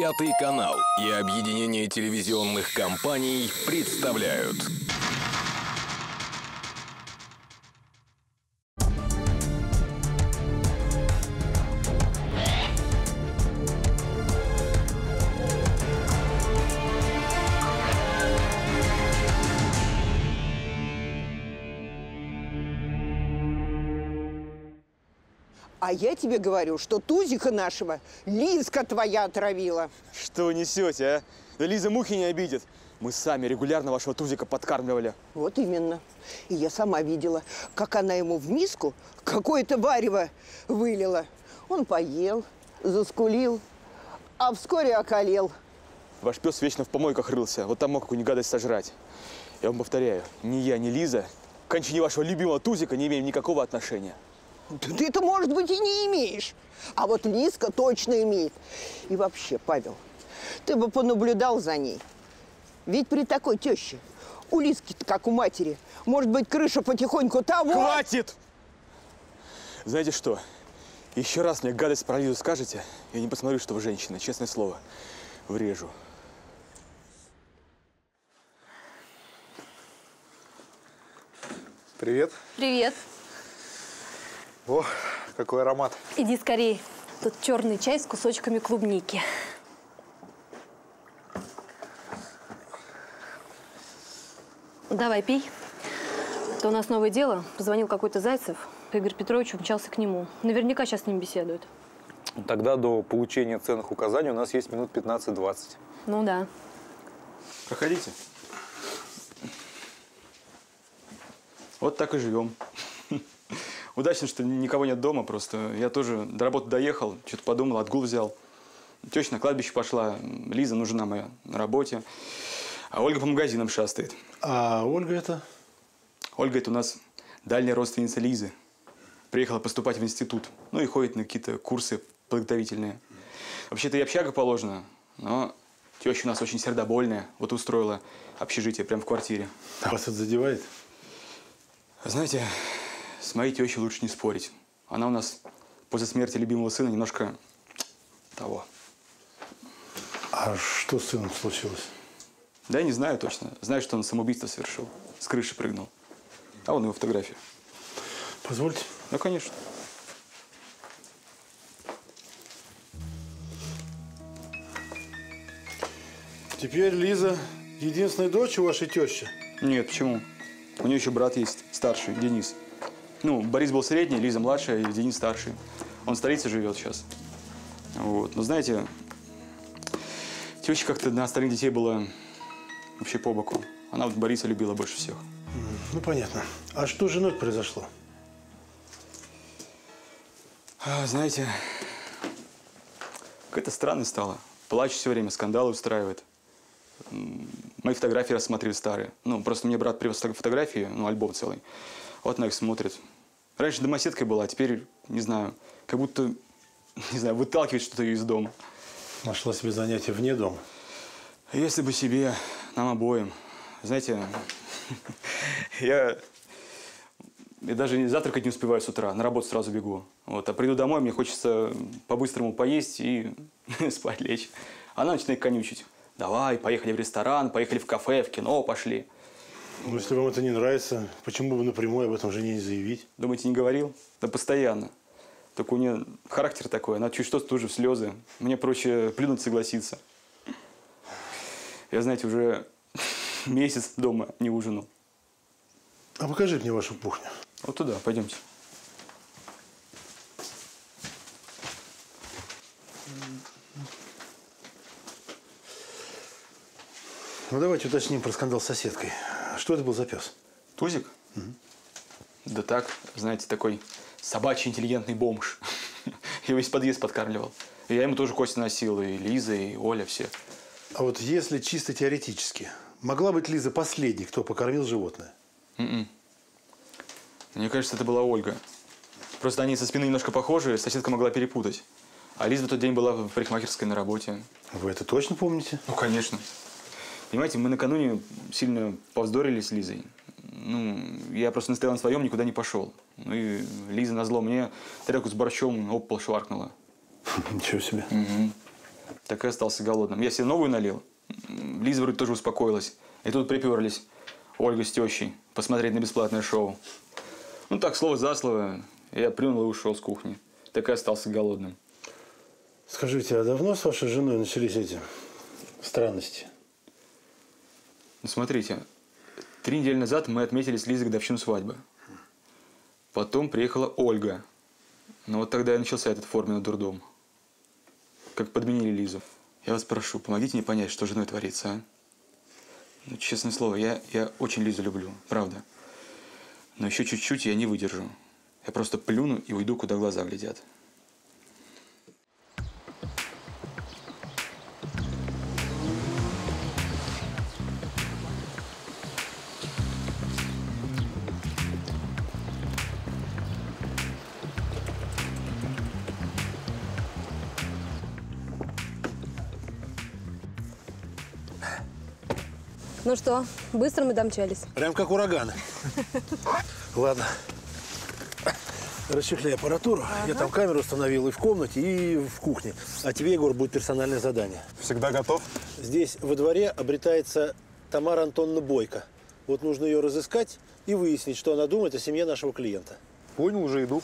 Пятый канал и объединение телевизионных компаний представляют. А я тебе говорю, что Тузика нашего Лизка твоя отравила. Что вы несете, а? Да Лиза мухи не обидит. Мы сами регулярно вашего тузика подкармливали. Вот именно. И я сама видела, как она ему в миску какое-то варево вылила. Он поел, заскулил, а вскоре околел. Ваш пес вечно в помойках рылся. Вот там мог какую-нибудь гадость сожрать. Я вам повторяю, ни я, ни Лиза к кончине вашего любимого тузика не имеем никакого отношения. Да ты-то, может быть, и не имеешь. А вот Лизка точно имеет. И вообще, Павел, ты бы понаблюдал за ней. Ведь при такой теще у Лизки, как у матери, может быть, крыша потихоньку того... Хватит! Знаете что? Еще раз мне гадость про Лизу скажете, я не посмотрю, что вы женщина, честное слово. Врежу. Привет. Привет. О, какой аромат. Иди скорей. Тут черный чай с кусочками клубники. Давай, пей. Это у нас новое дело. Позвонил какой-то Зайцев. Игорь Петрович умчался к нему. Наверняка сейчас с ним беседует. Тогда до получения ценных указаний у нас есть минут 15-20. Ну да. Проходите. Вот так и живем. Удачно, что никого нет дома, просто я тоже до работы доехал, что-то подумал, отгул взял. Теща на кладбище пошла, Лиза нужна моя на работе, а Ольга по магазинам шастает. А Ольга это? Ольга это у нас дальняя родственница Лизы. Приехала поступать в институт, ну и ходит на какие-то курсы подготовительные. Вообще-то и общага положена, но теща у нас очень сердобольная, вот устроила общежитие прямо в квартире. А вас это задевает? Знаете, с моей тещей лучше не спорить. Она у нас после смерти любимого сына немножко того. А что с сыном случилось? Да я не знаю точно. Знаю, что он самоубийство совершил. С крыши прыгнул. А вон его фотография. Позвольте. Ну, конечно. Теперь Лиза единственная дочь у вашей тещи? Нет, почему? У нее еще брат есть, старший, Денис. Ну, Борис был средний, Лиза младшая, и Денис старший. Он в столице живет сейчас. Вот. Но знаете, теща как-то на остальных детей была вообще по боку. Она вот Бориса любила больше всех. Ну, понятно. А что с женой произошло? А, знаете, какая-то странная стала. Плачет все время, скандалы устраивает. Мои фотографии рассматривает старые. Ну, просто мне брат привез фото- фотографии, ну, альбом целый. Вот она их смотрит. Раньше домоседкой была, а теперь, не знаю, как будто, не знаю, выталкивает что-то из дома. Нашла себе занятие вне дома. Если бы себе, нам обоим. Знаете, я, я даже завтракать не успеваю с утра, на работу сразу бегу. Вот, а приду домой, мне хочется по-быстрому поесть и спать лечь. Она начинает конючить. Давай, поехали в ресторан, поехали в кафе, в кино пошли. Ну, если вам это не нравится, почему бы напрямую об этом жене не заявить? Думаете, не говорил? Да постоянно. Только у нее характер такой, она чуть что тут же в слезы. Мне проще плюнуть согласиться. Я, знаете, уже месяц дома не ужинал. А покажи мне вашу кухню. Вот туда, пойдемте. Ну, давайте уточним про скандал с соседкой. Что это был за пес? Тузик? Да так, знаете, такой собачий интеллигентный бомж. Я весь подъезд подкармливал. И я ему тоже кости носил, и Лиза, и Оля, все. А вот если чисто теоретически, могла быть Лиза последней, кто покормил животное? Мне кажется, это была Ольга. Просто они со спины немножко похожи, соседка могла перепутать. А Лиза в тот день была в парикмахерской на работе. Вы это точно помните? Ну, конечно. Понимаете, мы накануне сильно повздорили с Лизой. Ну, я просто настоял на своем, никуда не пошел. Ну и Лиза назло мне тарелку с борщом об пол шваркнула. Ничего себе. Так и остался голодным. Я себе новую налил. Лиза вроде тоже успокоилась. И тут приперлись Ольга с тещей посмотреть на бесплатное шоу. Ну так, слово за слово. Я плюнул и ушел с кухни. Так и остался голодным. Скажите, а давно с вашей женой начались эти странности? Ну, смотрите, три недели назад мы отметили с Лизой годовщину свадьбы. Потом приехала Ольга. Но вот тогда и начался этот форменный дурдом. Как подменили Лизу. Я вас прошу, помогите мне понять, что с женой творится, а? Ну, честное слово, я, я очень Лизу люблю, правда. Но еще чуть-чуть я не выдержу. Я просто плюну и уйду, куда глаза глядят. Ну что, быстро мы домчались? Прям как ураганы. Ладно. Расчехляй аппаратуру. Я там камеру установил и в комнате, и в кухне. А тебе, Егор, будет персональное задание. Всегда готов? Здесь во дворе обретается Тамара Антоновна Бойко. Вот нужно ее разыскать и выяснить, что она думает о семье нашего клиента. Понял, уже иду.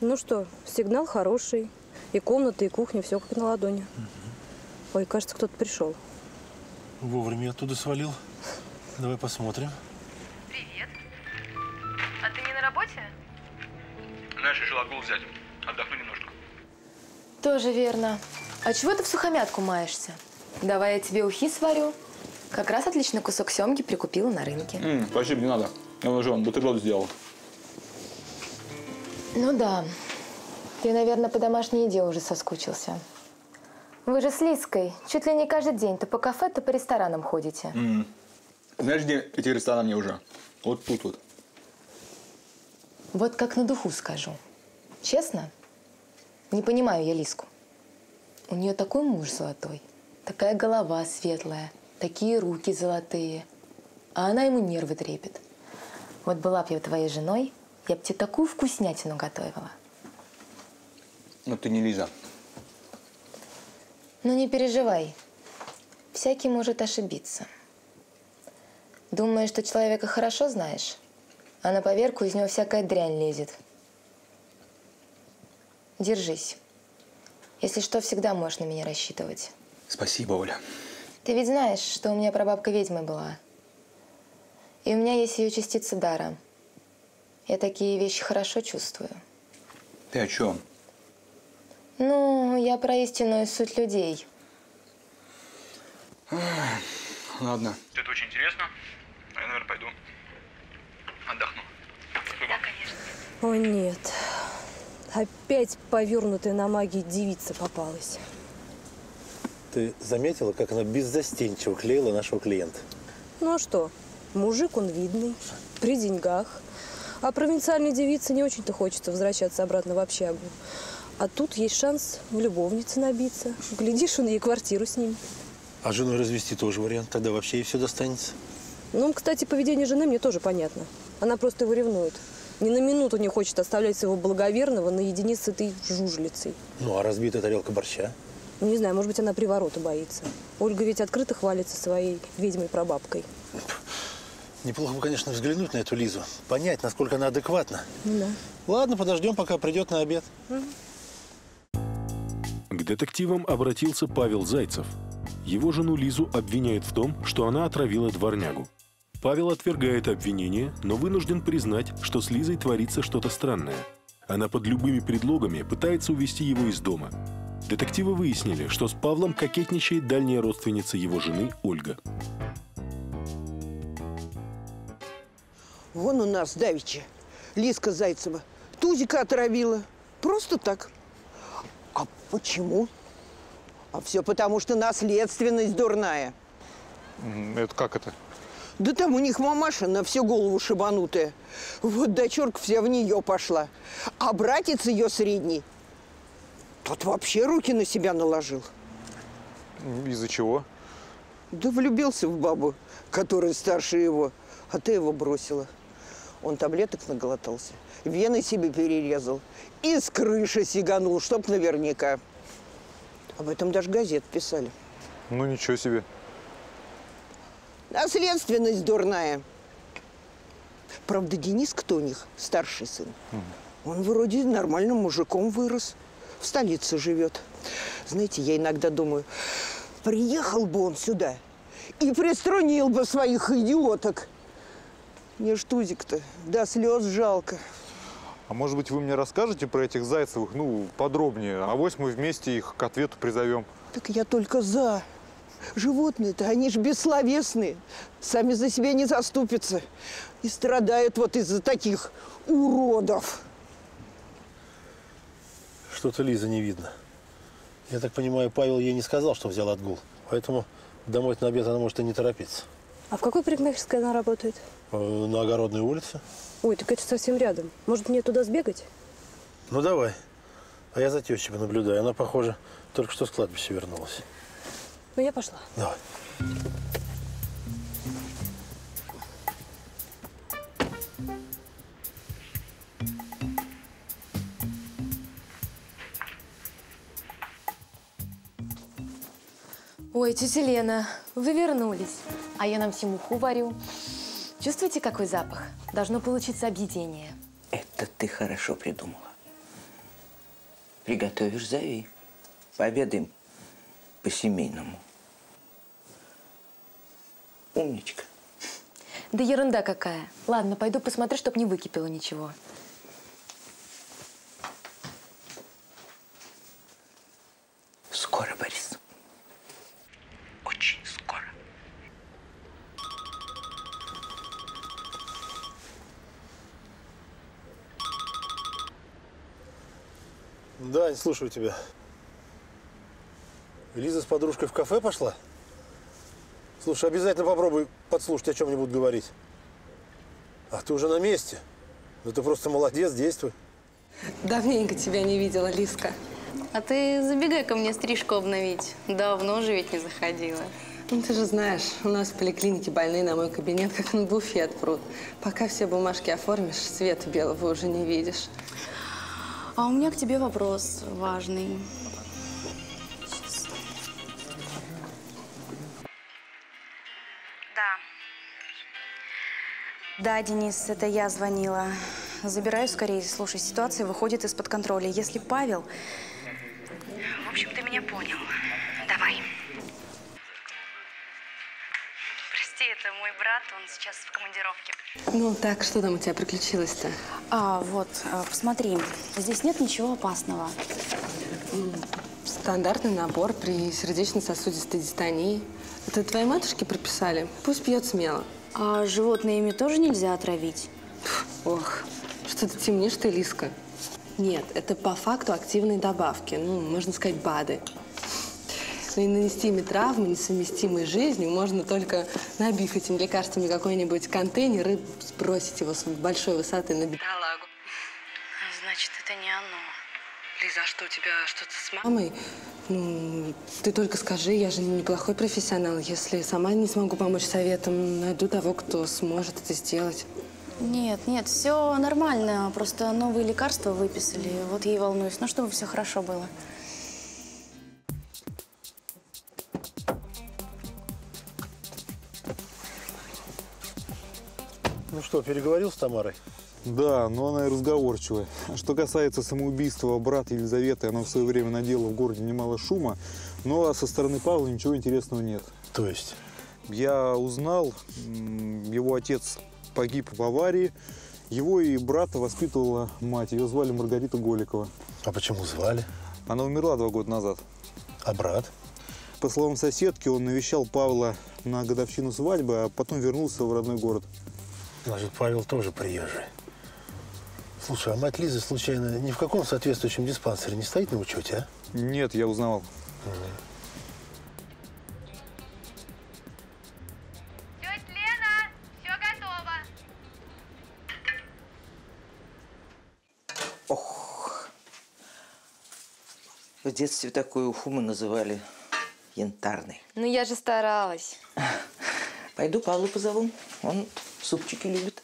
Ну что, сигнал хороший. И комната, и кухня, все как на ладони. Ой, кажется, кто-то пришел. Вовремя я оттуда свалил. Давай посмотрим. Привет. А ты не на работе? Знаешь, решил отгул взять. Отдохну немножко. Тоже верно. А чего ты в сухомятку маешься? Давай я тебе ухи сварю. Как раз отличный кусок семги прикупила на рынке. М, спасибо, не надо. Я уже он бутерброд сделал. Ну да. Ты, наверное, по домашней еде уже соскучился. Вы же с Лиской чуть ли не каждый день то по кафе, то по ресторанам ходите. Знаешь, где эти рестораны мне уже? Вот тут вот. Вот как на духу скажу. Честно, не понимаю я Лиску. У нее такой муж золотой, такая голова светлая, такие руки золотые. А она ему нервы трепет. Вот была б я твоей женой, я бы тебе такую вкуснятину готовила. Но ты не Лиза. Но не переживай. Всякий может ошибиться. Думаешь, что человека хорошо знаешь, а на поверку из него всякая дрянь лезет. Держись. Если что, всегда можешь на меня рассчитывать. Спасибо, Оля. Ты ведь знаешь, что у меня прабабка ведьмой была. И у меня есть ее частица дара. Я такие вещи хорошо чувствую. Ты о чем? Ну, я про истинную суть людей. Ладно. Это очень интересно. А я, наверное, пойду отдохну. О нет. Опять повернутая на магии девица попалась. Ты заметила, как она беззастенчиво клеила нашего клиента? Ну а что? Мужик он видный, при деньгах. А провинциальной девице не очень-то хочется возвращаться обратно в общагу. А тут есть шанс в любовнице набиться. Глядишь, он ей квартиру с ним. А жену развести тоже вариант. Тогда вообще ей все достанется. Ну, кстати, поведение жены мне тоже понятно. Она просто его ревнует. Ни на минуту не хочет оставлять своего благоверного наедине с этой жужлицей. Ну, а разбитая тарелка борща? Ну, не знаю, может быть, она приворота боится. Ольга ведь открыто хвалится своей ведьмой-прабабкой. Неплохо бы, конечно, взглянуть на эту Лизу. Понять, насколько она адекватна. Ну да. Ладно, подождем, пока придет на обед. К детективам обратился Павел Зайцев. Его жену Лизу обвиняют в том, что она отравила дворнягу. Павел отвергает обвинение, но вынужден признать, что с Лизой творится что-то странное. Она под любыми предлогами пытается увести его из дома. Детективы выяснили, что с Павлом кокетничает дальняя родственница его жены Ольга. Вон у нас давеча Лиска Зайцева Тузика отравила. Просто так. А почему? А все потому, что наследственность дурная. Это как это? Да там у них мамаша на всю голову шибанутая. Вот дочурка вся в нее пошла. А братец ее средний, тот вообще руки на себя наложил. Из-за чего? Да влюбился в бабу, которая старше его, а ты его бросила. Он таблеток наглотался, вены себе перерезал и с крыши сиганул, чтоб наверняка. Об этом даже газет писали. Ну ничего себе. Наследственность дурная. Правда, Денис кто у них, старший сын. Он вроде нормальным мужиком вырос. В столице живет. Знаете, я иногда думаю, приехал бы он сюда и приструнил бы своих идиоток. Мне ж Тузик-то до слез жалко. А может быть, вы мне расскажете про этих Зайцевых, ну, подробнее? А вось мы вместе их к ответу призовем. Так я только за. Животные-то, они ж бессловесные. Сами за себя не заступятся. И страдают вот из-за таких уродов. Что-то Лиза не видно. Я так понимаю, Павел ей не сказал, что взял отгул. Поэтому домой на обед она может и не торопиться. А в какой парикмахерской она работает? Э, На огородной улице? Ой, так это совсем рядом. Может, мне туда сбегать? Ну, давай. А я за тещей понаблюдаю. Она, похоже, только что с кладбища вернулась. Ну, я пошла. Давай. Ой, тетя Лена, вы вернулись. А я нам всем уху варю. Чувствуете, какой запах? Должно получиться объедение. Это ты хорошо придумала. Приготовишь, зови. Пообедаем по-семейному. Умничка. Да ерунда какая. Ладно, пойду посмотрю, чтоб не выкипело ничего. Слушаю тебя. Лиза с подружкой в кафе пошла? Слушай, обязательно попробуй подслушать, о чем они будут говорить. А ты уже на месте. Ну ты просто молодец, действуй. Давненько тебя не видела, Лиска. А ты забегай ко мне стрижку обновить. Давно же ведь не заходила. Ну, ты же знаешь, у нас в поликлинике больные на мой кабинет как на буфет прут. Пока все бумажки оформишь, света белого уже не видишь. А у меня к тебе вопрос важный. Да. Да, Денис, это я звонила. Забираю скорее. Слушай, ситуация выходит из-под контроля. Если Павел... В общем, ты меня понял. Это мой брат, он сейчас в командировке. Ну, так, что там у тебя приключилось-то? А, вот, а, посмотри, здесь нет ничего опасного. Стандартный набор при сердечно-сосудистой дистонии. Это твоей матушке прописали? Пусть пьет смело. А животное ими тоже нельзя отравить? Ох, что ты темнишь ты, Лиска. Нет, это по факту активные добавки. Ну, можно сказать, БАДы. Но и нанести ими травмы, несовместимые с жизнью, можно только набив этими лекарствами какой-нибудь контейнер и сбросить его с большой высоты на бедолагу. Значит, это не оно. Лиза, а что, у тебя что-то с мамой? Ну, ты только скажи, я же неплохой профессионал. Если сама не смогу помочь советом, найду того, кто сможет это сделать. Нет, нет, все нормально. Просто новые лекарства выписали. Вот ей волнуюсь. Ну, чтобы все хорошо было. Ну что, переговорил с Тамарой? Да, но она и разговорчивая. Что касается самоубийства брата Елизаветы, она в свое время надела в городе немало шума, но со стороны Павла ничего интересного нет. То есть? Я узнал, его отец погиб в аварии, его и брата воспитывала мать, ее звали Маргарита Голикова. А почему звали? Она умерла два года назад. А брат? По словам соседки, он навещал Павла на годовщину свадьбы, а потом вернулся в родной город. Значит, Павел тоже приезжий. Слушай, а мать Лизы, случайно, ни в каком соответствующем диспансере не стоит на учете, а? Нет, я узнавал. Тетя Лена, все готово. В детстве такую уху мы называли янтарной. Ну, я же старалась. Пойду Павлу позову. Он супчики любит.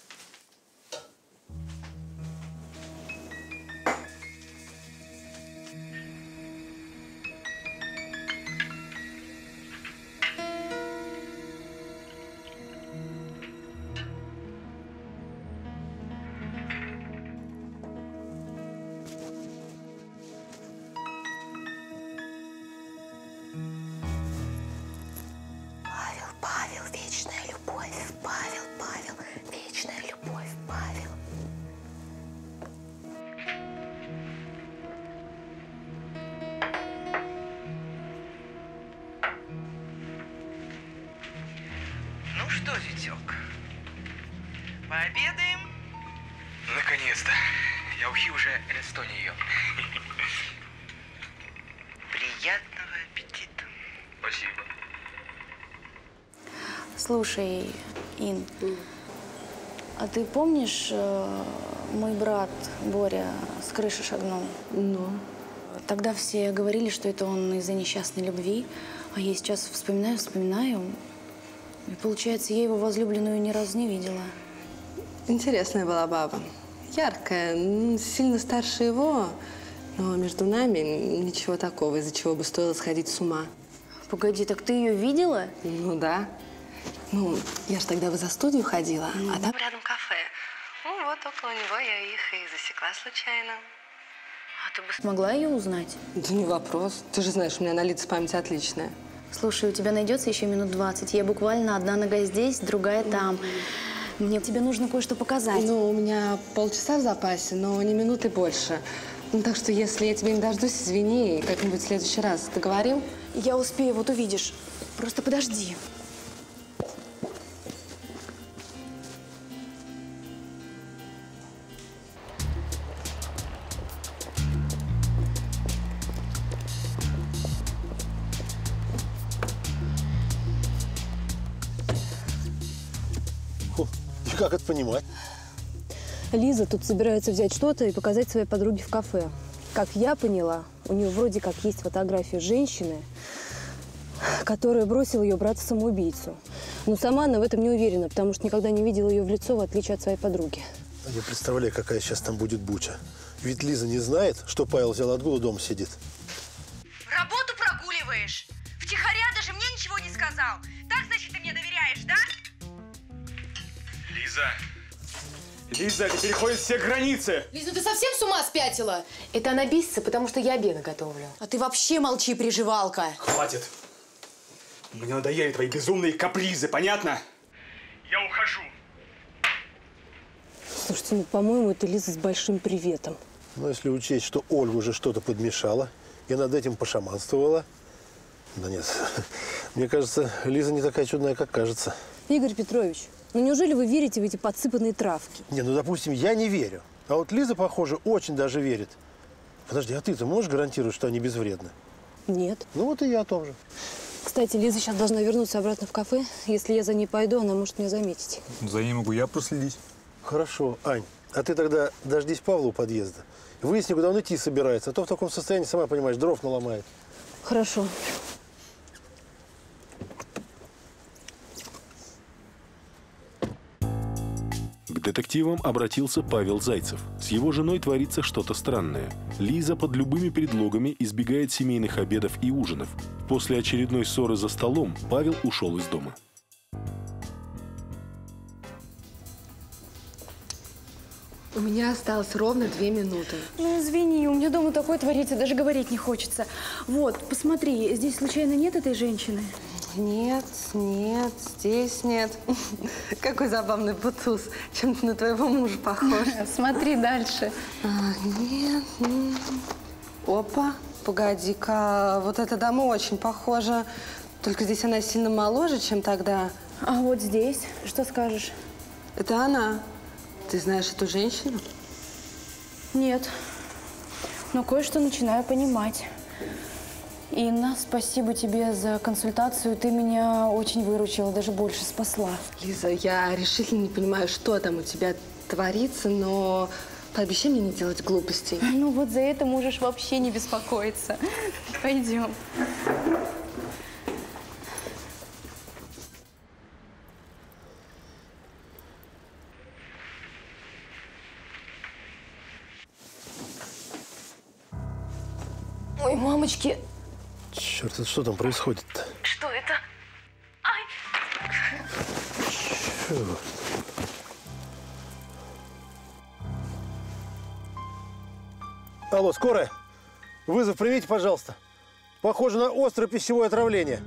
Помнишь, э, мой брат Боря с крыши шагнул? Ну? Тогда все говорили, что это он из-за несчастной любви. А я сейчас вспоминаю, вспоминаю. И получается, я его возлюбленную ни разу не видела. Интересная была баба. Яркая, сильно старше его. Но между нами ничего такого, из-за чего бы стоило сходить с ума. Погоди, так ты ее видела? Ну да. Ну, я же тогда в за студию ходила, а там рядом кафе. Ну вот около него я их и засекла случайно. А ты бы смогла ее узнать? Да не вопрос. Ты же знаешь, у меня на лица память отличная. Слушай, у тебя найдется еще минут 20. Я буквально одна нога здесь, другая там. Мне тебе нужно кое-что показать. Ну, у меня полчаса в запасе, но не минуты больше. Ну, так что, если я тебя не дождусь, извини, как-нибудь в следующий раз. Договорил? Я успею, вот увидишь. Просто подожди. Как это понимать? Лиза тут собирается взять что-то и показать своей подруге в кафе. Как я поняла, у нее вроде как есть фотография женщины, которая бросила ее брата-самоубийцу. Но сама она в этом не уверена, потому что никогда не видела ее в лицо, в отличие от своей подруги. Я представляю, какая сейчас там будет буча. Ведь Лиза не знает, что Павел взял отгул и дома сидит. Работу прогуливаешь? Втихаря даже мне ничего не сказал. Так, значит, ты мне доверяешь, да? Лиза! Лиза, это переходит все границы! Лиз, ну ты совсем с ума спятила? Это она бесится, потому что я обеды готовлю. А ты вообще молчи, приживалка. Хватит! Мне надоели твои безумные капризы, понятно? Я ухожу. Слушайте, ну, по-моему, это Лиза с большим приветом. Но если учесть, что Ольга уже что-то подмешала и над этим пошаманствовала, да нет, мне кажется, Лиза не такая чудная, как кажется. Игорь Петрович, ну неужели вы верите в эти подсыпанные травки? Не, ну, допустим, я не верю. А вот Лиза, похоже, очень даже верит. Подожди, а ты-то можешь гарантировать, что они безвредны? Нет. Ну вот и я о том же. Кстати, Лиза сейчас должна вернуться обратно в кафе. Если я за ней пойду, она может меня заметить. За ней могу я проследить. Хорошо, Ань, а ты тогда дождись Павла у подъезда. Выясни, куда он идти собирается, а то в таком состоянии, сама понимаешь, дров наломает. Хорошо. Детективам обратился Павел Зайцев. С его женой творится что-то странное. Лиза под любыми предлогами избегает семейных обедов и ужинов. После очередной ссоры за столом Павел ушел из дома. У меня осталось ровно две минуты. Ну, извини, у меня дома такое творится, даже говорить не хочется. Вот, посмотри, здесь случайно нет этой женщины? Нет, нет, здесь нет. Какой забавный бутуз. Чем-то на твоего мужа похож. Смотри дальше. А, нет. Опа, погоди-ка, вот эта дама очень похожа. Только здесь она сильно моложе, чем тогда. А вот здесь, что скажешь? Это она. Ты знаешь эту женщину? Нет. Но кое-что начинаю понимать. Инна, спасибо тебе за консультацию. Ты меня очень выручила, даже больше спасла. Лиза, я решительно не понимаю, что там у тебя творится, но пообещай мне не делать глупостей. Ну вот за это можешь вообще не беспокоиться. Пойдем. Ой, мамочки, Черт, это что там происходит-то? что это? Чё? Алло, скорая? Вызов примите, пожалуйста. Похоже на острое пищевое отравление.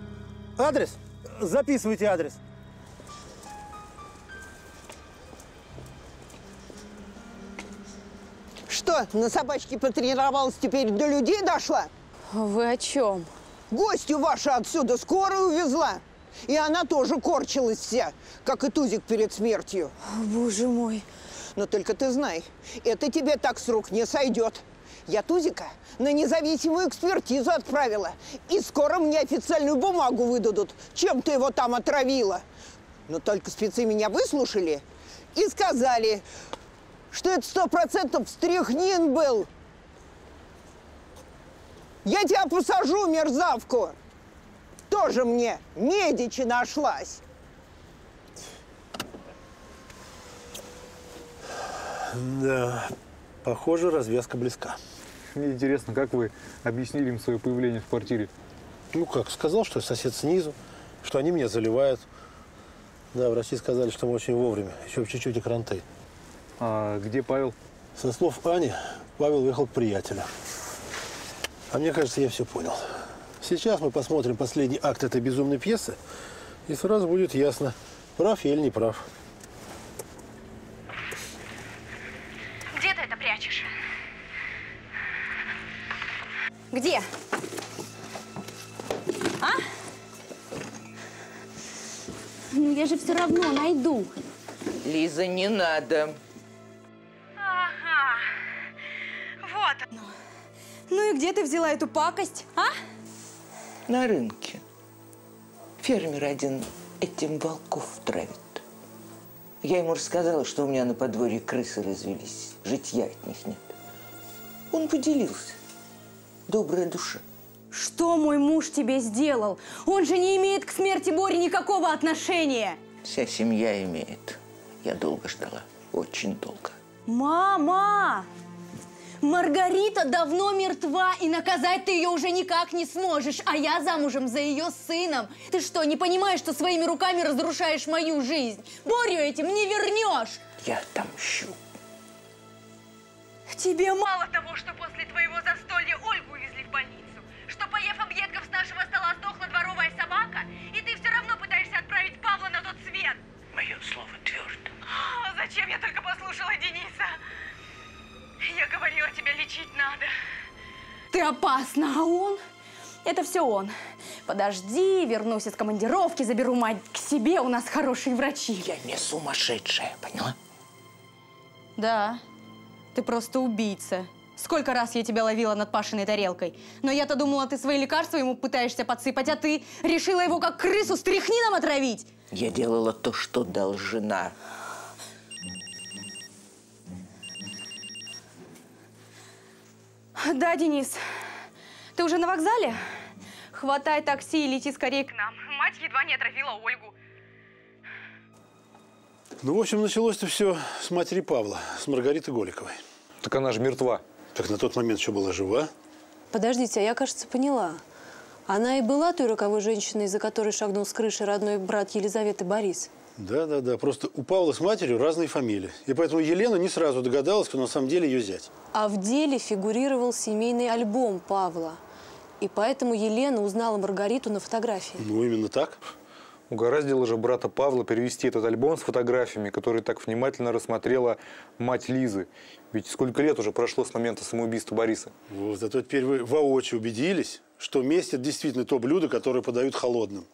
Адрес? Записывайте адрес. Что, на собачке потренировалась, теперь до людей дошла? Вы о чем? Гостью вашу отсюда скорую увезла. И она тоже корчилась вся, как и Тузик перед смертью. Боже мой. Но только ты знай, это тебе так с рук не сойдет. Я Тузика на независимую экспертизу отправила. И скоро мне официальную бумагу выдадут, чем ты его там отравила. Но только спецы меня выслушали и сказали, что это сто процентов стряхнин был. Я тебя посажу, мерзавку. Тоже мне Медичи нашлась. Да, похоже, развязка близка. Мне интересно, как вы объяснили им свое появление в квартире? Ну как, сказал, что сосед снизу, что они меня заливают. Да, врачи сказали, что мы очень вовремя, еще чуть-чуть и кранты. А где Павел? Со слов Ани, Павел уехал к приятелю. А мне кажется, я все понял. Сейчас мы посмотрим последний акт этой безумной пьесы, и сразу будет ясно, прав я или не прав. Где ты это прячешь? Где? А? Ну я же все равно найду. Лиза, не надо. Ну и где ты взяла эту пакость, а? На рынке. Фермер один этим волков травит. Я ему рассказала, что у меня на подворье крысы развелись. Житья от них нет. Он поделился. Добрая душа. Что мой муж тебе сделал? Он же не имеет к смерти Бори никакого отношения. Вся семья имеет. Я долго ждала. Очень долго. Мама! Маргарита давно мертва, и наказать ты ее уже никак не сможешь, а я замужем за ее сыном. Ты что, не понимаешь, что своими руками разрушаешь мою жизнь? Борю этим не вернешь. Я отомщу. Тебе мало того, что после твоего Ты опасна, а он? Это все он. Подожди, вернусь из командировки, заберу мать к себе, у нас хорошие врачи. Я не сумасшедшая, поняла? Да, ты просто убийца. Сколько раз я тебя ловила над Пашиной тарелкой. Но я-то думала, ты свои лекарства ему пытаешься подсыпать, а ты решила его как крысу стряхнином отравить. Я делала то, что должна. Да, Денис. Ты уже на вокзале? Хватай такси и лети скорее к нам. Мать едва не отравила Ольгу. Ну, в общем, началось-то все с матери Павла, с Маргариты Голиковой. Так она же мертва. Так на тот момент еще была жива. Подождите, а я, кажется, поняла. Она и была той роковой женщиной, из-за которой шагнул с крыши родной брат Елизаветы Борис. Да, да, да. Просто у Павла с матерью разные фамилии. И поэтому Елена не сразу догадалась, кто на самом деле ее зять. А в деле фигурировал семейный альбом Павла. И поэтому Елена узнала Маргариту на фотографии. Ну, именно так. Угораздило же брата Павла перевести этот альбом с фотографиями, который так внимательно рассмотрела мать Лизы. Ведь сколько лет уже прошло с момента самоубийства Бориса. Вот, зато теперь вы воочию убедились, что месть – это действительно то блюдо, которое подают холодным.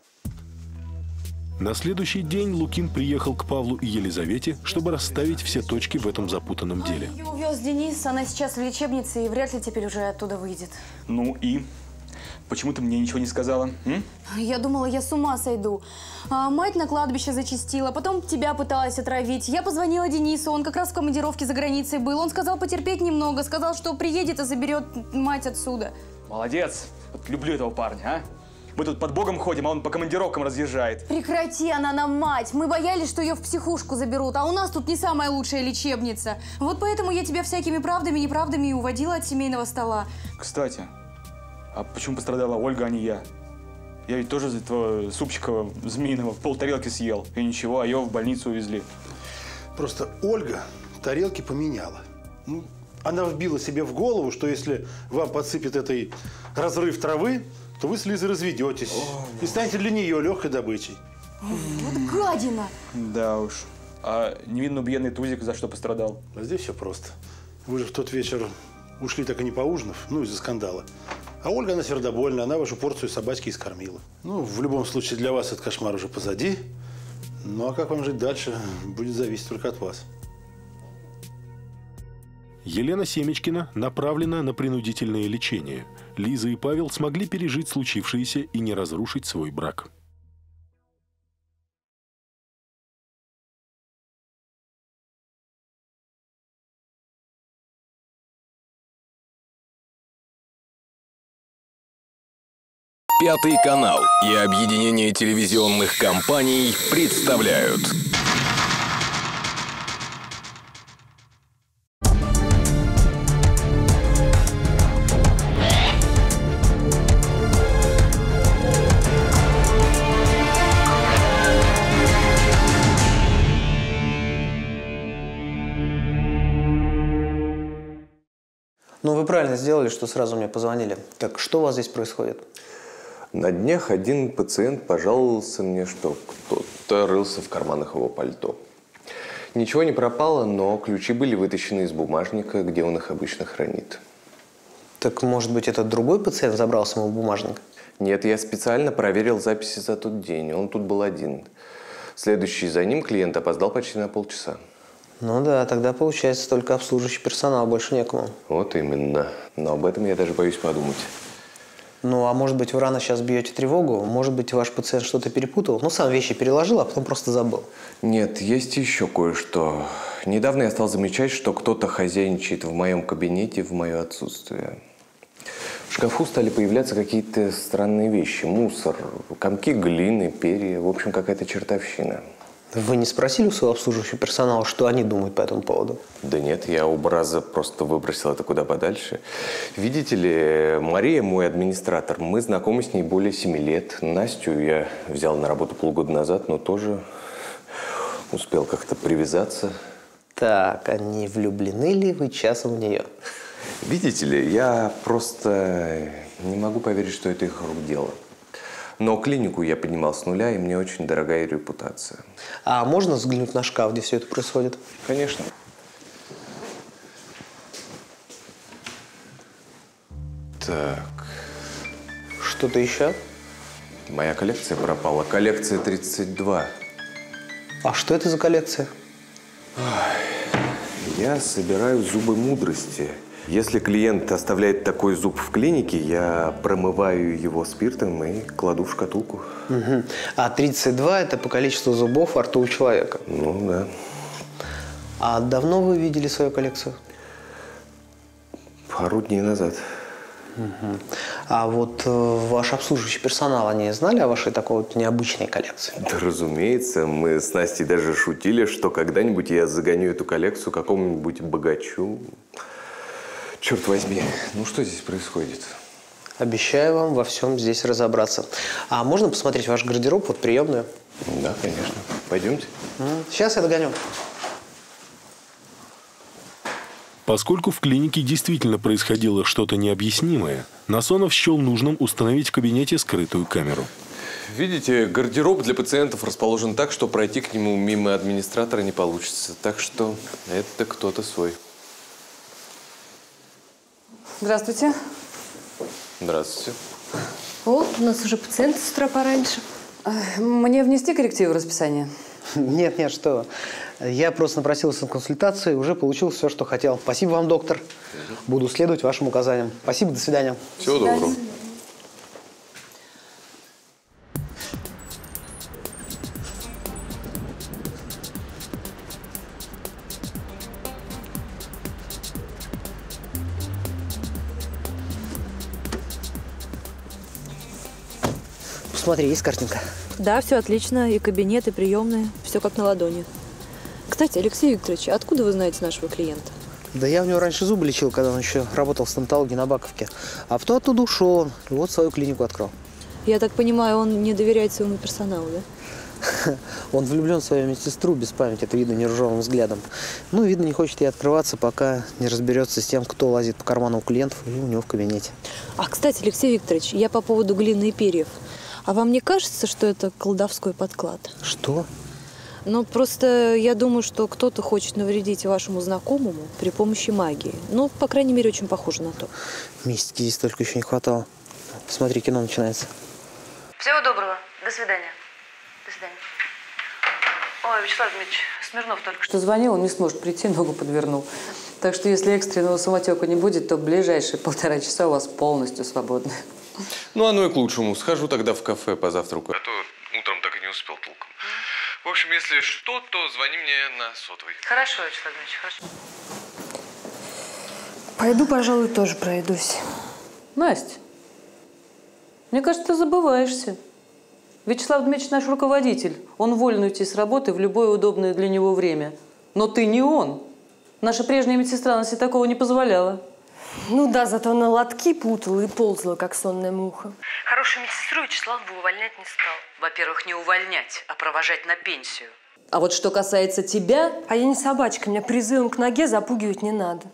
На следующий день Лукин приехал к Павлу и Елизавете, чтобы расставить все точки в этом запутанном деле. Ее увез Денис, она сейчас в лечебнице и вряд ли теперь уже оттуда выйдет. Ну и? Почему ты мне ничего не сказала? м? Я думала, я с ума сойду. А мать на кладбище зачастила, потом тебя пыталась отравить. Я позвонила Денису, он как раз в командировке за границей был. Он сказал потерпеть немного, сказал, что приедет и заберет мать отсюда. Молодец. Вот люблю этого парня, а? Мы тут под Богом ходим, а он по командировкам разъезжает. Прекрати, она нам мать. Мы боялись, что ее в психушку заберут, а у нас тут не самая лучшая лечебница. Вот поэтому я тебя всякими правдами и неправдами и уводила от семейного стола. Кстати, а почему пострадала Ольга, а не я? Я ведь тоже из этого супчика змеиного пол тарелки съел. И ничего, а ее в больницу увезли. Просто Ольга тарелки поменяла. Ну, Она вбила себе в голову, что если вам подсыпет этой разрыв травы, то вы с Лизой разведетесь и станете для нее легкой добычей. Вот гадина! Да уж. А невинно убиенный Тузик за что пострадал? А здесь все просто. Вы же в тот вечер ушли так и не поужинав, ну, из-за скандала. А Ольга, она сердобольная, она вашу порцию собачки и скормила. Ну, в любом случае, для вас этот кошмар уже позади. Ну, а как вам жить дальше, будет зависеть только от вас. Елена Семечкина направлена на принудительное лечение. Лиза и Павел смогли пережить случившееся и не разрушить свой брак. Пятый канал и объединение телевизионных компаний представляют правильно сделали, что сразу мне позвонили. Так что у вас здесь происходит? На днях один пациент пожаловался мне, что кто-то рылся в карманах его пальто. Ничего не пропало, но ключи были вытащены из бумажника, где он их обычно хранит. Так, может быть, этот другой пациент забрался ему в бумажник? Нет, я специально проверил записи за тот день. Он тут был один. Следующий за ним клиент опоздал почти на полчаса. Ну да, тогда получается только обслуживающий персонал, больше некому. Вот именно. Но об этом я даже боюсь подумать. Ну, а может быть, вы рано сейчас бьете тревогу? Может быть, ваш пациент что-то перепутал? Ну, сам вещи переложил, а потом просто забыл. Нет, есть еще кое-что. Недавно я стал замечать, что кто-то хозяйничает в моем кабинете в мое отсутствие. В шкафу стали появляться какие-то странные вещи. Мусор, комки глины, перья. В общем, какая-то чертовщина. Вы не спросили у своего обслуживающего персонала, что они думают по этому поводу? Да нет, я у Браза просто выбросил это куда подальше. Видите ли, Мария мой администратор. Мы знакомы с ней более семи лет. Настю я взял на работу полгода назад, но тоже успел как-то привязаться. Так, они влюблены ли вы часом в нее? Видите ли, я просто не могу поверить, что это их рук дело. Но клинику я поднимал с нуля, и мне очень дорогая репутация. А можно взглянуть на шкаф, где все это происходит? Конечно. Так. Что-то еще? Моя коллекция пропала. Коллекция 32. А что это за коллекция? Я собираю зубы мудрости. Если клиент оставляет такой зуб в клинике, я промываю его спиртом и кладу в шкатулку. Угу. А 32 – это по количеству зубов во рту у человека? Ну, да. А давно вы видели свою коллекцию? Пару дней назад. Угу. А вот э, ваш обслуживающий персонал, они знали о вашей такой вот необычной коллекции? Да, разумеется. Мы с Настей даже шутили, что когда-нибудь я загоню эту коллекцию какому-нибудь богачу. Черт возьми, ну что здесь происходит? Обещаю вам во всем здесь разобраться. А можно посмотреть ваш гардероб, вот приемную? Да, конечно. Пойдемте. Сейчас я догоню. Поскольку в клинике действительно происходило что-то необъяснимое, Насонов счел нужным установить в кабинете скрытую камеру. Видите, гардероб для пациентов расположен так, что пройти к нему мимо администратора не получится. Так что это кто-то свой. Здравствуйте. Здравствуйте. О, у нас уже пациент с утра пораньше. Мне внести коррективы в расписание? Нет, нет, что Я просто напросился на консультацию и уже получил все, что хотел. Спасибо вам, доктор. Буду следовать вашим указаниям. Спасибо, до свидания. Всего доброго. Посмотри, есть картинка? Да, все отлично. И кабинет, и приемные. Все как на ладони. Кстати, Алексей Викторович, откуда вы знаете нашего клиента? Да я у него раньше зубы лечил, когда он еще работал в стоматологии на Баковке. А потом оттуда ушел. И вот свою клинику открыл. Я так понимаю, он не доверяет своему персоналу, да? Он влюблен в свою медсестру без памяти, это видно нержавым взглядом. Ну, видно, не хочет ей открываться, пока не разберется с тем, кто лазит по карману у клиентов и у него в кабинете. А, кстати, Алексей Викторович, я по поводу глины и перьев. А вам не кажется, что это колдовской подклад? Что? Но просто я думаю, что кто-то хочет навредить вашему знакомому при помощи магии. Ну, по крайней мере, очень похоже на то. Мистики здесь только еще не хватало. Смотри, кино начинается. Всего доброго. До свидания. До свидания. Ой, Вячеслав Дмитриевич, Смирнов только что звонил, он не сможет прийти, ногу подвернул. Так что если экстренного самотека не будет, то ближайшие полтора часа у вас полностью свободны. Ну, оно и к лучшему. Схожу тогда в кафе позавтракаю. А то утром так и не успел толком. В общем, если что, то звони мне на сотовый. Хорошо, Вячеслав Дмитриевич, хорошо. Пойду, пожалуй, тоже пройдусь. Настя, мне кажется, ты забываешься. Вячеслав Дмитриевич наш руководитель. Он волен уйти с работы в любое удобное для него время. Но ты не он. Наша прежняя медсестра на себе такого не позволяла. Ну да, зато на лотки путала и ползала, как сонная муха. Хорошую медсестру Вячеслав бы увольнять не стал. Во-первых, не увольнять, а провожать на пенсию. А вот что касается тебя... А я не собачка, меня призывом к ноге запугивать не надо.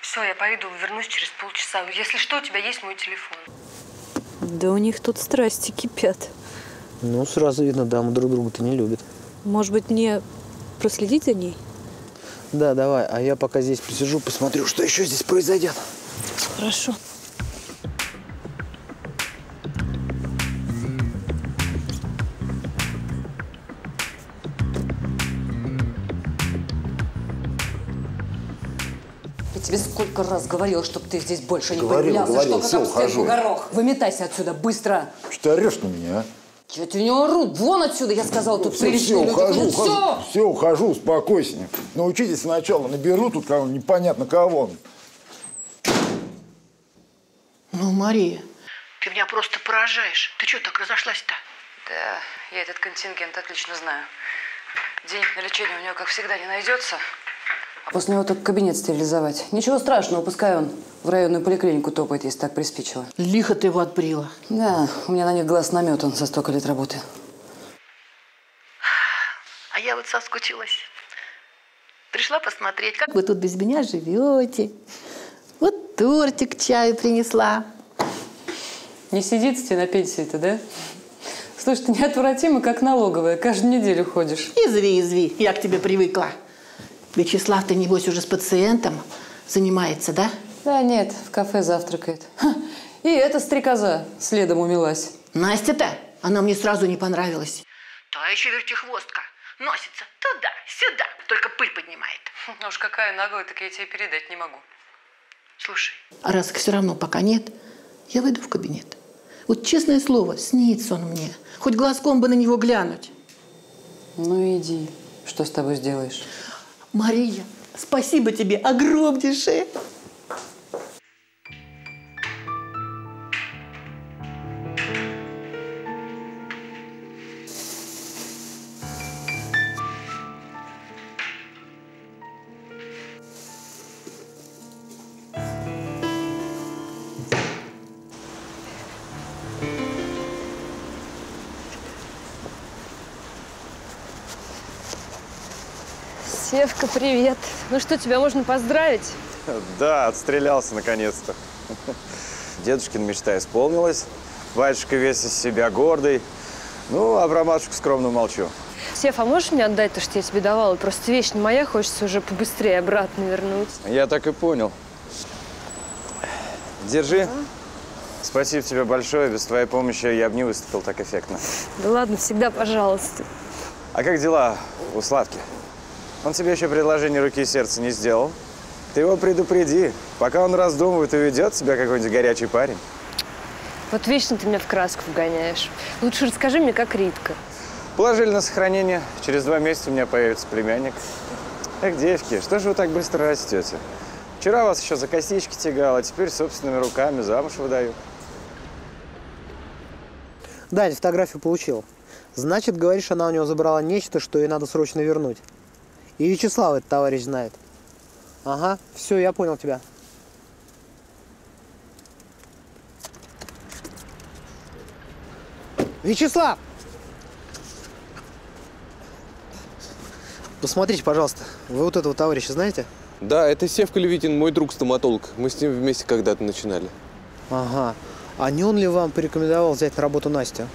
Все, я пойду, вернусь через полчаса. Если что, у тебя есть мой телефон. Да у них тут страсти кипят. Ну, сразу видно, дамы друг друга-то не любят. Может быть, мне проследить за ней? Да, давай. А я пока здесь посижу, посмотрю, что еще здесь произойдет. Хорошо. Я тебе сколько раз говорила, чтобы ты здесь больше не Говорил, появлялся. говорил, что стенку ухожу. горох. Выметайся отсюда, быстро. Что ты орешь на меня, а? Я тебе не ору. Вон отсюда, я сказала, тут Все, приличные все, люди. ухожу, ухожу. Всё! Все, ухожу, успокойся. Научитесь сначала, наберу тут кого непонятно кого. Ну, Мария, Ты меня просто поражаешь. Ты что так разошлась-то? Да, я этот контингент отлично знаю. Денег на лечение у него, как всегда, не найдется. А после него только кабинет стерилизовать. Ничего страшного, пускай он в районную поликлинику топает, если так приспичило. лихо ты его отбрила. Да, у меня на них глаз наметан за столько лет работы. А я вот соскучилась. Пришла посмотреть, как вы тут без меня живете. Вот тортик чаю принесла. Не сидится тебе на пенсии-то, да? Слушай, ты неотвратимо, как налоговая. Каждую неделю ходишь. Изви, изви, я к тебе привыкла. Вячеслав, ты, небось, уже с пациентом занимается, да? Да нет, в кафе завтракает. Ха, И эта стрекоза следом умилась. Настя-то, она мне сразу не понравилась. Та еще вертихвостка. Носится туда-сюда, только пыль поднимает. Ну уж какая наглая, так я тебе передать не могу. Слушай, А раз их все равно пока нет, я выйду в кабинет. Вот честное слово, снится он мне. Хоть глазком бы на него глянуть. Ну иди. Что с тобой сделаешь? Мария, спасибо тебе огромнейшее. Севка, привет. Ну что, тебя можно поздравить? Да, отстрелялся наконец-то. Дедушкина мечта исполнилась. Батюшка весь из себя гордый. Ну, а про матушку скромно молчу. Сев, а можешь мне отдать то, что я тебе давала? Просто вещь не моя, хочется уже побыстрее обратно вернуть. Я так и понял. Держи. Спасибо тебе большое. Без твоей помощи я бы не выступил так эффектно. Да ладно, всегда пожалуйста. А как дела у Славки? Он тебе еще предложение руки и сердца не сделал. Ты его предупреди. Пока он раздумывает и ведет себя какой-нибудь горячий парень. Вот вечно ты меня в краску вгоняешь. Лучше расскажи мне, как Ритка. Положили на сохранение. Через два месяца у меня появится племянник. Эх, девки, что же вы так быстро растете? Вчера вас еще за косички тягал, а теперь собственными руками замуж выдаю. Дань, фотографию получил. Значит, говоришь, она у него забрала нечто, что ей надо срочно вернуть. И Вячеслав этот товарищ знает. Ага, все, я понял тебя. Вячеслав! Посмотрите, пожалуйста, вы вот этого товарища знаете? Да, это Севка Левитин, мой друг-стоматолог. Мы с ним вместе когда-то начинали. Ага. А не он ли вам порекомендовал взять на работу Настю?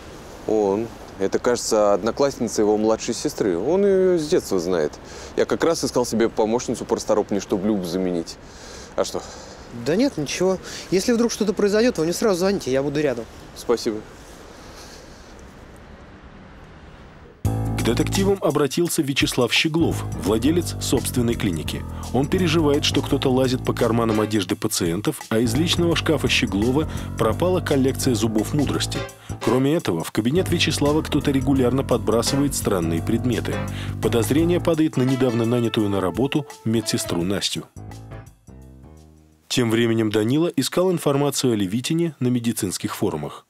Он. Это, кажется, одноклассница его младшей сестры. Он ее с детства знает. Я как раз искал себе помощницу порасторопнее, чтобы Любу заменить. А что? Да нет, ничего. Если вдруг что-то произойдет, вы мне сразу звоните, я буду рядом. Спасибо. К детективам обратился Вячеслав Щеглов, владелец собственной клиники. Он переживает, что кто-то лазит по карманам одежды пациентов, а из личного шкафа Щеглова пропала коллекция зубов мудрости. Кроме этого, в кабинет Вячеслава кто-то регулярно подбрасывает странные предметы. Подозрение падает на недавно нанятую на работу медсестру Настю. Тем временем Данила искал информацию о Левитине на медицинских форумах.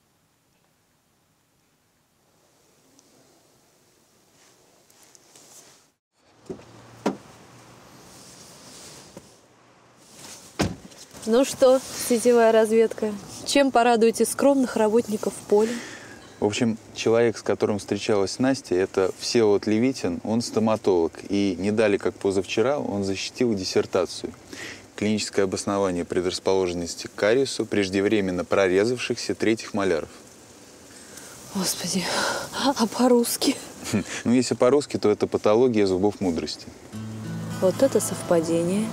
Ну что, сетевая разведка, чем порадуете скромных работников в поле? В общем, человек, с которым встречалась Настя, это Всеволод Левитин, он стоматолог. И не дали, как позавчера, он защитил диссертацию. Клиническое обоснование предрасположенности к кариесу преждевременно прорезавшихся третьих маляров. Господи, а по-русски? Ну, если по-русски, то это патология зубов мудрости. Вот это совпадение.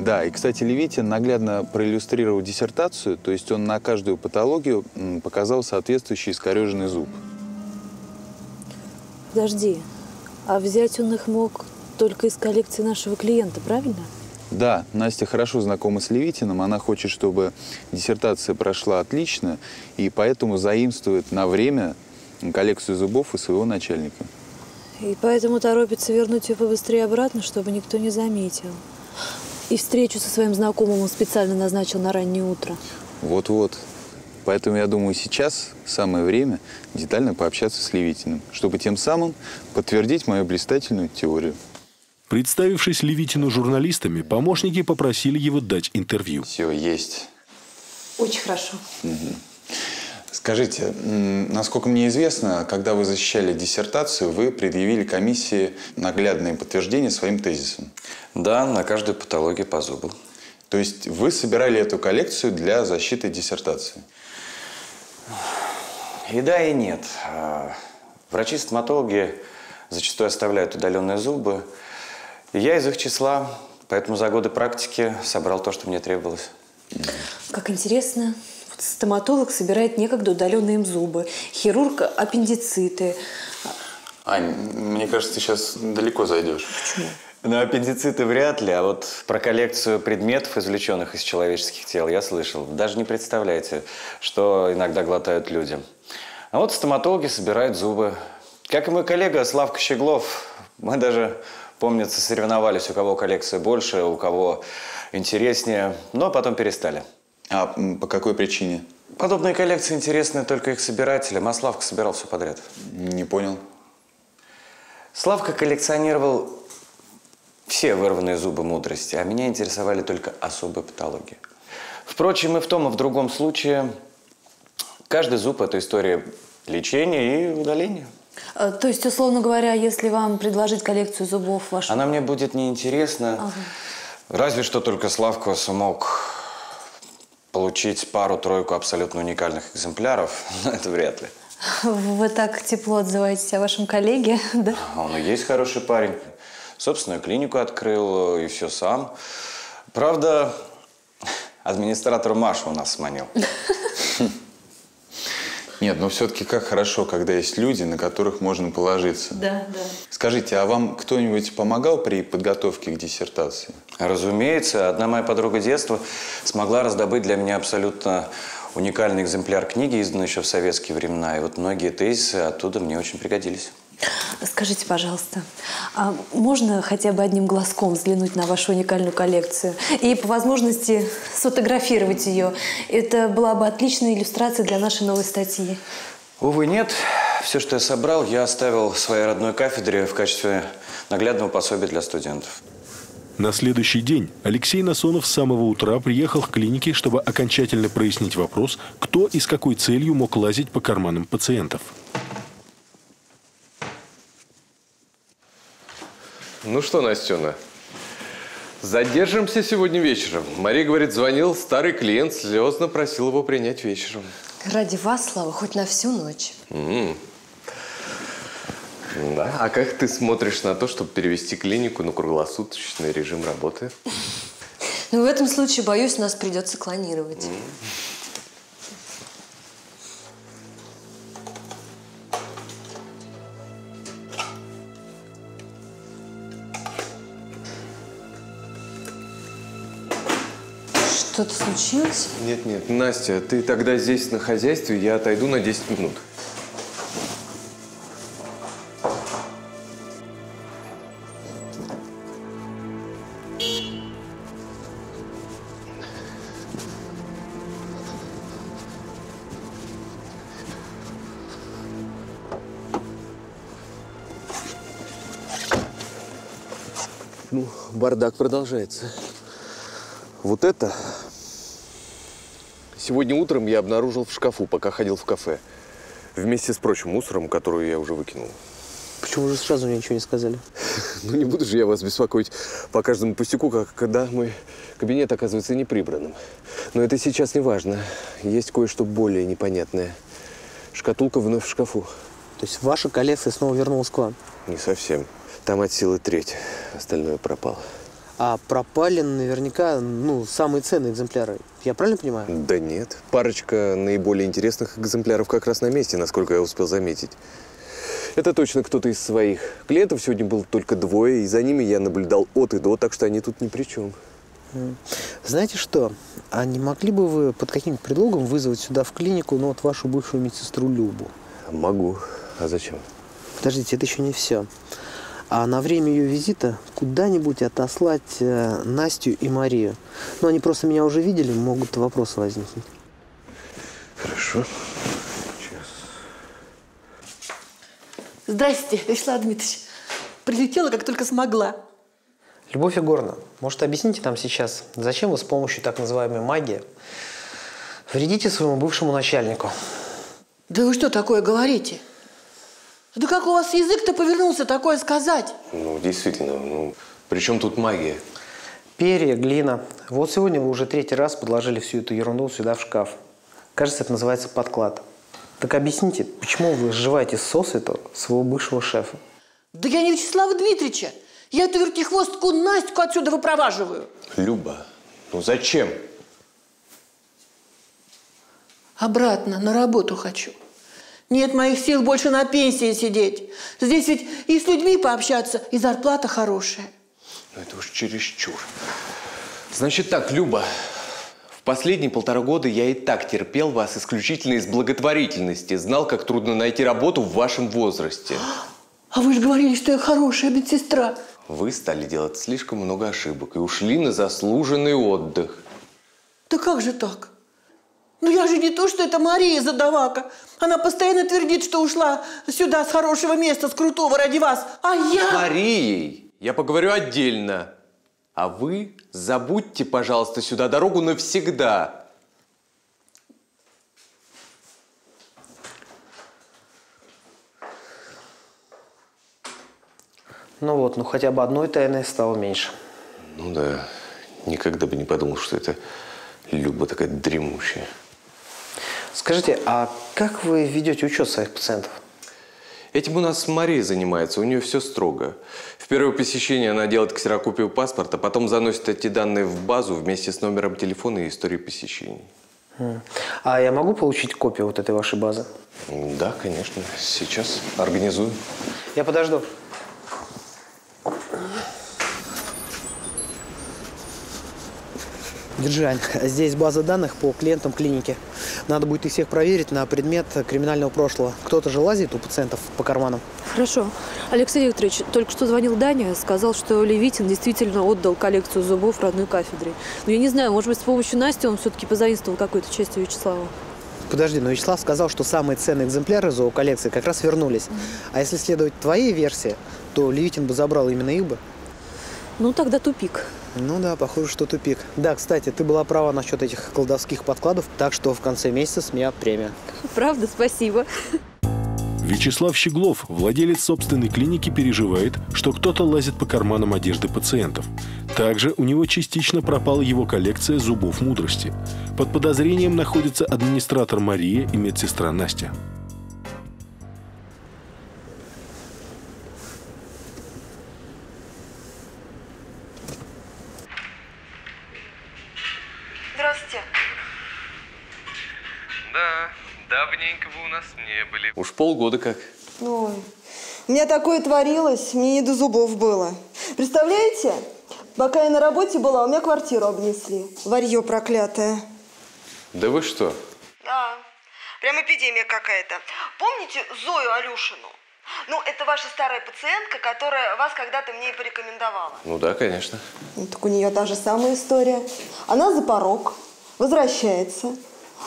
Да, и, кстати, Левитин наглядно проиллюстрировал диссертацию, то есть он на каждую патологию показал соответствующий искореженный зуб. Подожди, а взять он их мог только из коллекции нашего клиента, правильно? Да, Настя хорошо знакома с Левитиным, она хочет, чтобы диссертация прошла отлично, и поэтому заимствует на время коллекцию зубов у своего начальника. И поэтому торопится вернуть ее побыстрее обратно, чтобы никто не заметил. И встречу со своим знакомым он специально назначил на раннее утро. Вот-вот. Поэтому я думаю, сейчас самое время детально пообщаться с Левитиным, чтобы тем самым подтвердить мою блистательную теорию. Представившись Левитину журналистами, помощники попросили его дать интервью. Все, есть. Очень хорошо. Мгм. Скажите, насколько мне известно, когда вы защищали диссертацию, вы предъявили комиссии наглядные подтверждения своим тезисам. Да, на каждую патологию по зубу. То есть вы собирали эту коллекцию для защиты диссертации? И да, и нет. А, Врачи-стоматологи зачастую оставляют удаленные зубы. И я из их числа, поэтому за годы практики собрал то, что мне требовалось. Как интересно. Стоматолог собирает некогда удаленные им зубы, хирург – аппендициты. Ань, мне кажется, ты сейчас далеко зайдешь. Почему? На аппендициты вряд ли, а вот про коллекцию предметов, извлеченных из человеческих тел, я слышал. Даже не представляете, что иногда глотают люди. А вот стоматологи собирают зубы. Как и мой коллега Славка Щеглов. Мы даже, помнится, соревновались, у кого коллекция больше, у кого интереснее, но потом перестали. А по какой причине? Подобные коллекции интересны только их собирателям, а Славка собирал все подряд. Не понял. Славка коллекционировал все вырванные зубы мудрости, а меня интересовали только особые патологии. Впрочем, и в том, и в другом случае каждый зуб – это история лечения и удаления. А, То есть, условно говоря, если вам предложить коллекцию зубов вашего... Она мне будет неинтересна, Ага. разве что только Славка смог получить пару-тройку абсолютно уникальных экземпляров, но это вряд ли. Вы так тепло отзываетесь о вашем коллеге, да? А Он и есть хороший парень. Собственную клинику открыл и все сам. Правда, администратор Машу у нас сманил. Нет, но все-таки как хорошо, когда есть люди, на которых можно положиться. Да, да. Скажите, а вам кто-нибудь помогал при подготовке к диссертации? Разумеется, одна моя подруга детства смогла раздобыть для меня абсолютно уникальный экземпляр книги, изданной еще в советские времена. И вот многие тезисы оттуда мне очень пригодились. Скажите, пожалуйста, а можно хотя бы одним глазком взглянуть на вашу уникальную коллекцию и по возможности сфотографировать ее? Это была бы отличная иллюстрация для нашей новой статьи. Увы, нет. Все, что я собрал, я оставил в своей родной кафедре в качестве наглядного пособия для студентов. На следующий день Алексей Насонов с самого утра приехал к клинике, чтобы окончательно прояснить вопрос, кто и с какой целью мог лазить по карманам пациентов. Ну что, Настена, задержимся сегодня вечером. Мария говорит, звонил старый клиент, слезно просил его принять вечером. Ради вас, Слава, хоть на всю ночь. М. Да. А как ты смотришь на то, чтобы перевести клинику на круглосуточный режим работы? Ну, в этом случае, боюсь, нас придется клонировать. Что-то случилось? Нет, нет, Настя, ты тогда здесь на хозяйстве, я отойду на 10 минут. Ну, бардак продолжается. Вот это сегодня утром я обнаружил в шкафу, пока ходил в кафе. Вместе с прочим мусором, который я уже выкинул. Почему же сразу мне ничего не сказали? Ну, не буду же я вас беспокоить по каждому пустяку, как когда мой кабинет оказывается неприбранным. Но это сейчас не важно. Есть кое-что более непонятное. Шкатулка вновь в шкафу. То есть ваша коллекция снова вернулась к вам? Не совсем. Там от силы треть. Остальное пропало. А пропали наверняка, ну, самые ценные экземпляры. Я правильно понимаю? Да нет. Парочка наиболее интересных экземпляров как раз на месте, насколько я успел заметить. Это точно кто-то из своих. Клиентов сегодня было только двое, и за ними я наблюдал от и до, так что они тут ни при чем. Знаете что? А не могли бы вы под каким-то предлогом вызвать сюда в клинику, ну, вот вашу бывшую медсестру Любу? Могу. А зачем? Подождите, это еще не все. А на время ее визита куда-нибудь отослать э, Настю и Марию. Ну, они просто меня уже видели, могут вопросы возникнуть. Хорошо. Здрасте, Вячеслав Дмитриевич. Прилетела, как только смогла. Любовь Егоровна, может, объясните нам сейчас, зачем вы с помощью так называемой магии вредите своему бывшему начальнику? Да вы что такое говорите? Да как у вас язык-то повернулся такое сказать? Ну, действительно, ну, при чем тут магия? Перья, глина. Вот сегодня вы уже третий раз подложили всю эту ерунду сюда в шкаф. Кажется, это называется подклад. Так объясните, почему вы сживаете сосвету своего бывшего шефа? Да я не Вячеслава Дмитриевича. Я эту вертихвостку Настю отсюда выпроваживаю. Люба, ну зачем? Обратно на работу хочу. Нет моих сил больше на пенсии сидеть. Здесь ведь и с людьми пообщаться, и зарплата хорошая. Ну, это уж чересчур. Значит так, Люба, в последние полтора года я и так терпел вас исключительно из благотворительности. Знал, как трудно найти работу в вашем возрасте. А вы же говорили, что я хорошая медсестра. Вы стали делать слишком много ошибок и ушли на заслуженный отдых. Да как же так? Ну я же не то, что это Мария Задавака. Она постоянно твердит, что ушла сюда с хорошего места, с крутого ради вас. А я... С Марией я поговорю отдельно. А вы забудьте, пожалуйста, сюда дорогу навсегда. Ну вот, ну хотя бы одной тайны стало меньше. Ну да, никогда бы не подумал, что это Люба такая дремучая. Скажите, а как вы ведете учет своих пациентов? Этим у нас Мария занимается, у нее все строго. В первое посещение она делает ксерокопию паспорта, потом заносит эти данные в базу вместе с номером телефона и историей посещений. А я могу получить копию вот этой вашей базы? Да, конечно. Сейчас организую. Я подожду. Держи, Ань. Здесь база данных по клиентам клиники. Надо будет их всех проверить на предмет криминального прошлого. Кто-то же лазит у пациентов по карманам. Хорошо. Алексей Викторович, только что звонил Даня, сказал, что Левитин действительно отдал коллекцию зубов родной кафедре. Но я не знаю, может быть, с помощью Насти он все-таки позаимствовал какую-то часть у Вячеслава. Подожди, но Вячеслав сказал, что самые ценные экземпляры зооколлекции как раз вернулись. А если следовать твоей версии, то Левитин бы забрал именно их бы. Ну, тогда тупик. Ну да, похоже, что тупик. Да, кстати, ты была права насчет этих колдовских подкладов, так что в конце месяца с меня премия. Правда, спасибо. Вячеслав Щеглов, владелец собственной клиники, переживает, что кто-то лазит по карманам одежды пациентов. Также у него частично пропала его коллекция зубов мудрости. Под подозрением находится администратор Мария и медсестра Настя. Давненько вы у нас не были. Уж полгода как. Ой, у меня такое творилось, мне не до зубов было. Представляете, пока я на работе была, у меня квартиру обнесли. Варье проклятое. Да вы что? Да, прям эпидемия какая-то. Помните Зою Алюшину? Ну, это ваша старая пациентка, которая вас когда-то мне и порекомендовала. Ну да, конечно. Ну, так у нее та же самая история. Она за порог, возвращается,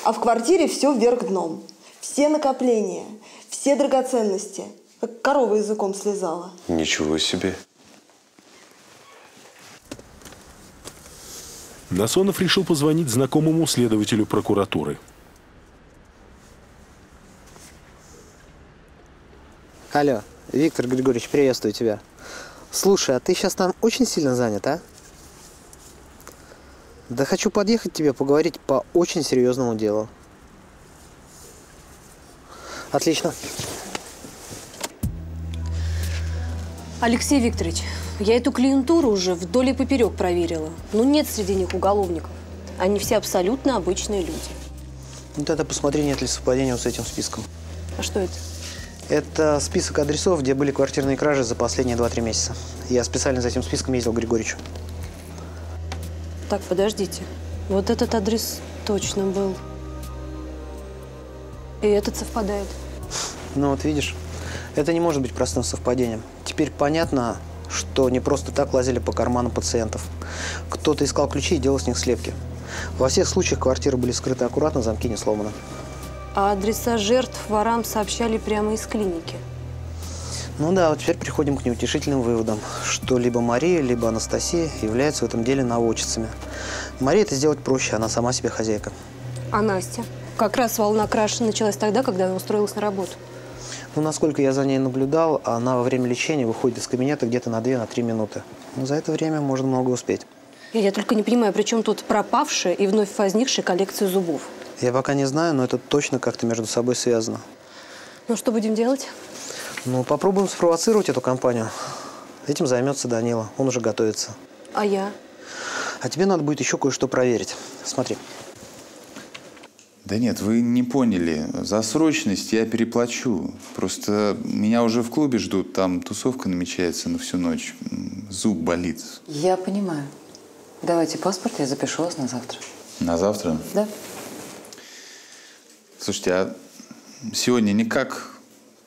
а в квартире все вверх дном. Все накопления, все драгоценности. Как корова языком слезала. Ничего себе. Насонов решил позвонить знакомому следователю прокуратуры. Алло, Виктор Григорьевич, приветствую тебя. Слушай, а ты сейчас там очень сильно занят, а? Да хочу подъехать к тебе поговорить по очень серьезному делу. Отлично. Алексей Викторович, я эту клиентуру уже вдоль и поперек проверила. Ну, нет среди них уголовников. Они все абсолютно обычные люди. Ну тогда посмотри, нет ли совпадения с этим списком. А что это? Это список адресов, где были квартирные кражи за последние 2-3 месяца. Я специально за этим списком ездил к Григорьевичу. Так, подождите. Вот этот адрес точно был. И этот совпадает. Ну вот видишь, это не может быть простым совпадением. Теперь понятно, что не просто так лазили по карманам пациентов. Кто-то искал ключи и делал с них слепки. Во всех случаях квартиры были скрыты аккуратно, замки не сломаны. А адреса жертв ворам сообщали прямо из клиники. Ну да, вот теперь приходим к неутешительным выводам, что либо Мария, либо Анастасия являются в этом деле наводчицами. Мария это сделать проще, она сама себе хозяйка. А Настя? Как раз волна краж началась тогда, когда она устроилась на работу. Ну, насколько я за ней наблюдал, она во время лечения выходит из кабинета где-то на 2-3 на три минуты. Но за это время можно много успеть. Я, я только не понимаю, при чем тут пропавшая и вновь возникшая коллекция зубов? Я пока не знаю, но это точно как-то между собой связано. Ну, что будем делать? Ну, попробуем спровоцировать эту компанию. Этим займется Данила, он уже готовится. А я? А тебе надо будет еще кое-что проверить. Смотри. Да нет, вы не поняли. За срочность я переплачу. Просто меня уже в клубе ждут, там тусовка намечается на всю ночь. Зуб болит. Я понимаю. Давайте паспорт, я запишу вас на завтра. На завтра? Да. Слушайте, а сегодня никак?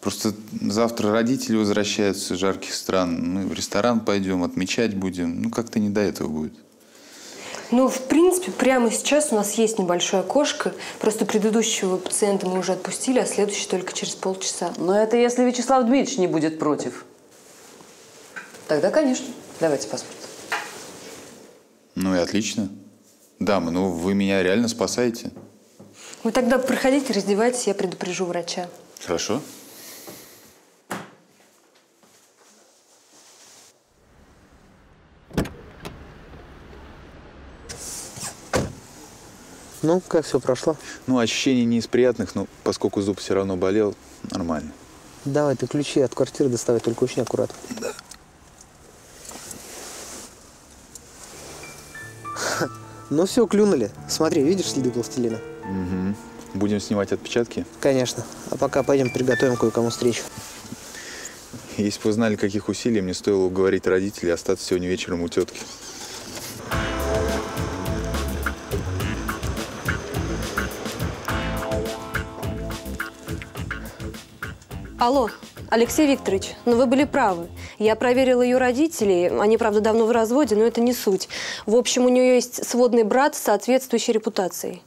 Просто завтра родители возвращаются из жарких стран. Мы в ресторан пойдем, отмечать будем. Ну, как-то не до этого будет. Ну, в принципе, прямо сейчас у нас есть небольшое окошко. Просто предыдущего пациента мы уже отпустили, а следующий только через полчаса. Но это если Вячеслав Дмитриевич не будет против. Тогда, конечно. Давайте паспорт. Ну и отлично. Дама, ну вы меня реально спасаете. Вы тогда проходите, раздевайтесь, я предупрежу врача. Хорошо. Ну, как все прошло? Ну, ощущение не из приятных, но поскольку зуб все равно болел, нормально. Давай, ты ключи от квартиры доставай, только очень аккуратно. Да. Ну все, клюнули. Смотри, видишь следы пластилина? Угу. Будем снимать отпечатки? Конечно. А пока пойдем приготовим кое-кому встречу. Если бы вы знали, каких усилий мне стоило уговорить родителей остаться сегодня вечером у тетки. Алло, Алексей Викторович, ну вы были правы. Я проверила ее родителей. Они, правда, давно в разводе, но это не суть. В общем, у нее есть сводный брат с соответствующей репутацией.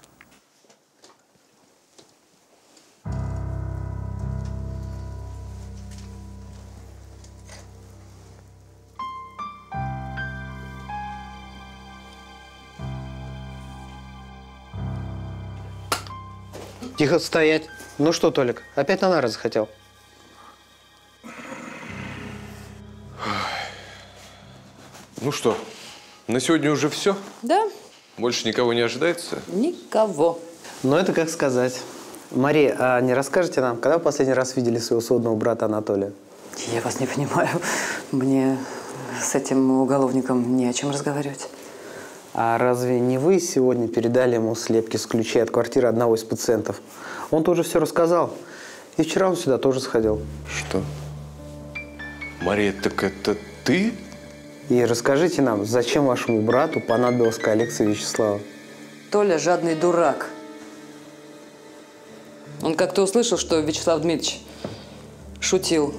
Тихо стоять. Ну что, Толик, опять на нары захотел? Ну что, на сегодня уже все? Да, Больше никого не ожидается? никого. Ну, это как сказать. Мария, а не расскажете нам, когда вы последний раз видели своего сводного брата Анатолия? Я вас не понимаю. Мне с этим уголовником не о чем разговаривать. А разве не вы сегодня передали ему слепки с ключей от квартиры одного из пациентов? Он тоже все рассказал. И вчера он сюда тоже сходил. Что? Мария, так это ты? И расскажите нам, зачем вашему брату понадобилась коллекция Вячеслава? Толя жадный дурак. Он как-то услышал, что Вячеслав Дмитриевич шутил,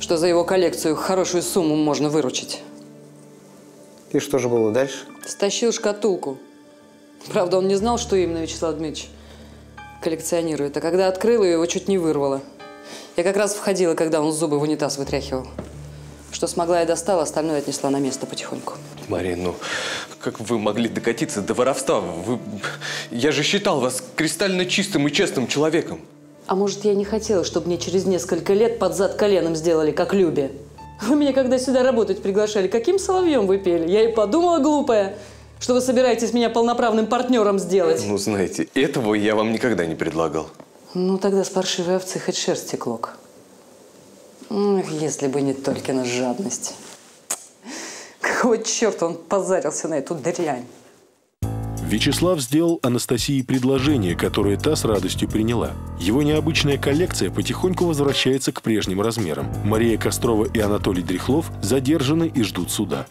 что за его коллекцию хорошую сумму можно выручить. И что же было дальше? Стащил шкатулку. Правда, он не знал, что именно Вячеслав Дмитриевич коллекционирует. А когда открыл ее, его чуть не вырвало. Я как раз входила, когда он зубы в унитаз вытряхивал. Что смогла и достала, остальное отнесла на место потихоньку. Мария, ну как вы могли докатиться до воровства? Вы... Я же считал вас кристально чистым и честным человеком. А может, я не хотела, чтобы мне через несколько лет под зад коленом сделали, как Любе? Вы меня, когда сюда работать приглашали, каким соловьем вы пели? Я и подумала, глупая, что вы собираетесь меня полноправным партнером сделать. Ну, знаете, этого я вам никогда не предлагал. Ну, тогда с паршивой овцы хоть шерсть теклок. Если бы не Толькина жадность. Какого черта он позарился на эту дрянь? Вячеслав сделал Анастасии предложение, которое та с радостью приняла. Его необычная коллекция потихоньку возвращается к прежним размерам. Мария Кострова и Анатолий Дряхлов задержаны и ждут суда.